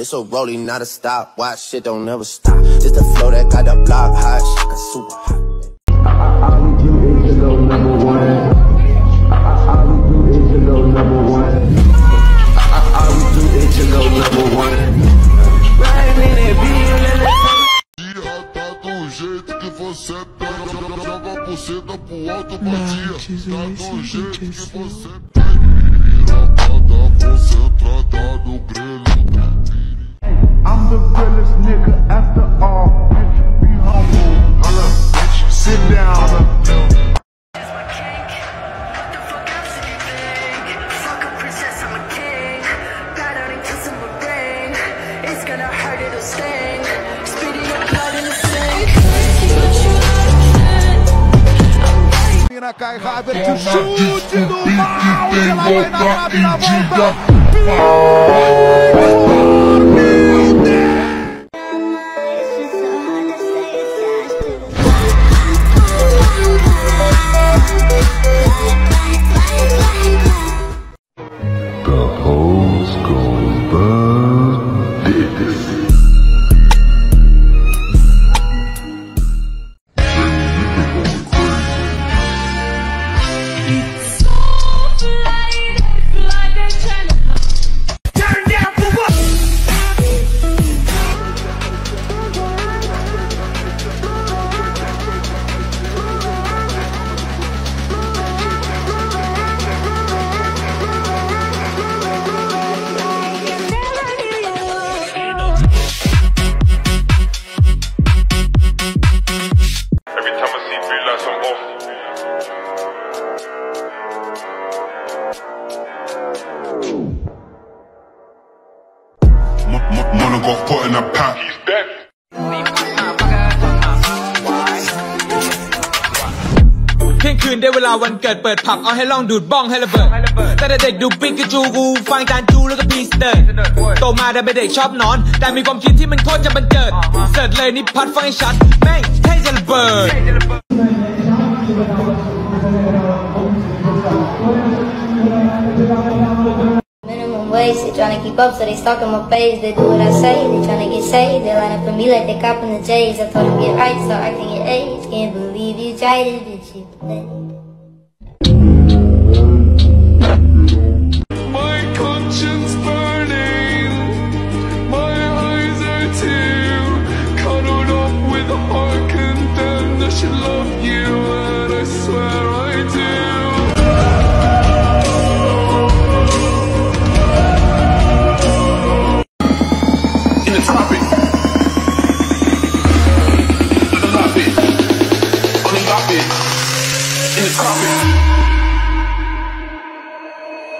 It's a rolling, not a stop. Watch shit don't never stop. It's the flow that got the block hot, shit got super hot. Go number one. Go number one. Go number one. In beat, Dia tá do jeito que você pega, joga, a buceta pro alto, batia. Tá do jeito que você pega. Concentrada no grelho. I'm the realest nigga after all. Bitch, be humble. Hold up, bitch. Sit down. Fuck a princess, king. Bad out and kiss in my brain. It's gonna hurt, it'll sting. Spitting up blood in the sink. Mina cai Havertz, o chute do mal, ela vai na trave na volta. The a pack. He's dead. เที่ยงคืนได้เวลาวันเกิดเปิดผับเอาให้ลองดูดบ้องให้ระเบิด แต่เด็กดูปิกาจูกู ฟังจานจูแล้วก็พีสเตอร์โตมาได้เป็นเด็กชอบนอน แต่มีความคิดที่มันโคตรจะบันเจิด เสิร์ชเลยนี่พัดฟังให้ชัด แม่งเท่จะระเบิด Minimum wage, they tryna keep up, so they stalking my page. They do what I say, they trying to get saved. They line up for me like they copping the J's. I told them get right, so I can get A's. Can't believe you tried it, bitch, you played. My conscience burning.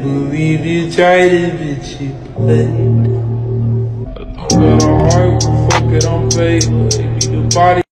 believe you tried it, bitch, you played. But alright, well, fuck it, I'm paid. Baby, the body.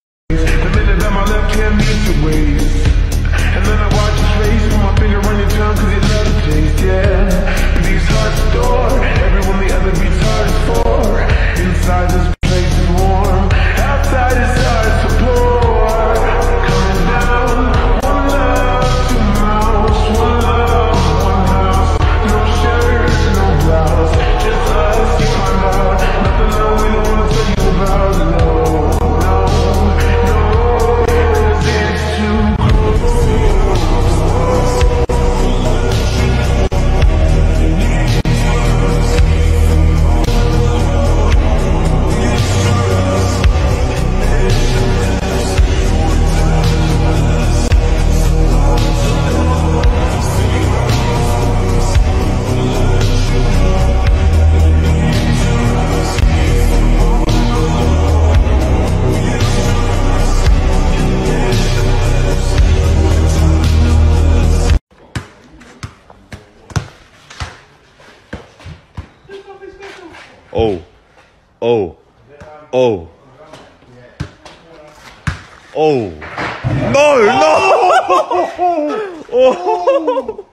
Oh, oh, oh, oh. No, no! Oh.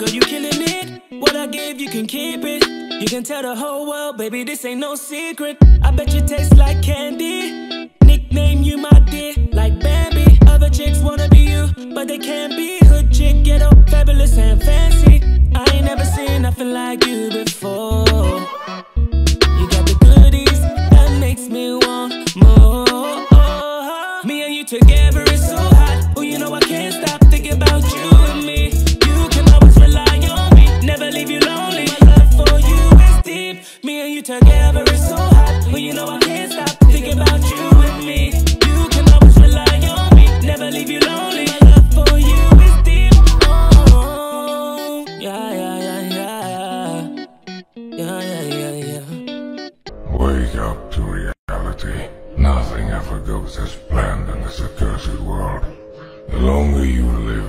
Girl, you killing it. What I give, you can keep it. You can tell the whole world, baby, this ain't no secret. I bet you taste like candy. Nickname you my dear, like Bambi. Other chicks wanna be you, but they can't be. Hood chick, get up, fabulous and fancy. I ain't never seen nothing like you before.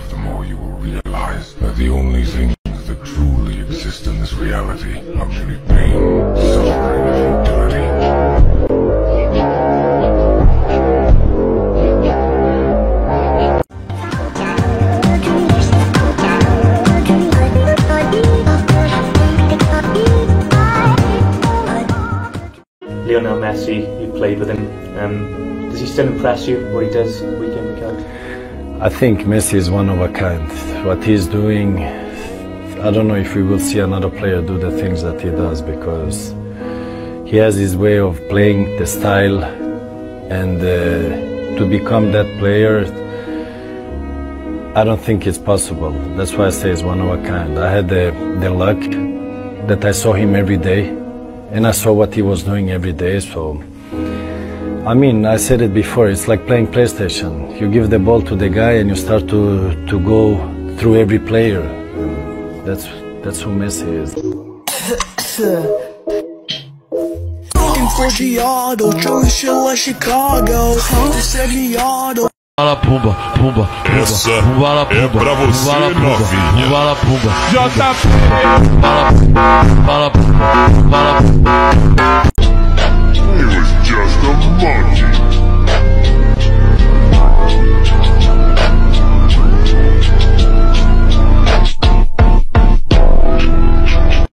Live, the more you will realize that the only things that truly exist in this reality are merely pain, suffering, and futility. Lionel Messi, you played with him. Um, does he still impress you, what he does week in, week out? I think Messi is one of a kind. What he's doing, I don't know if we will see another player do the things that he does because he has his way of playing the style and uh, to become that player, I don't think it's possible. That's why I say he's one of a kind. I had the, the luck that I saw him every day and I saw what he was doing every day, so I mean, I said it before, it's like playing PlayStation. You give the ball to the guy and you start to, to go through every player. That's, that's who Messi is. Looking for Giotto, Joey Shilla, Chicago. You said Giotto. Bala pumba, pumba, Essa pumba, bala é pumba, pra você, bala pumba, novinha. bala pumba, JP. bala pumba, bala pumba, bala pumba.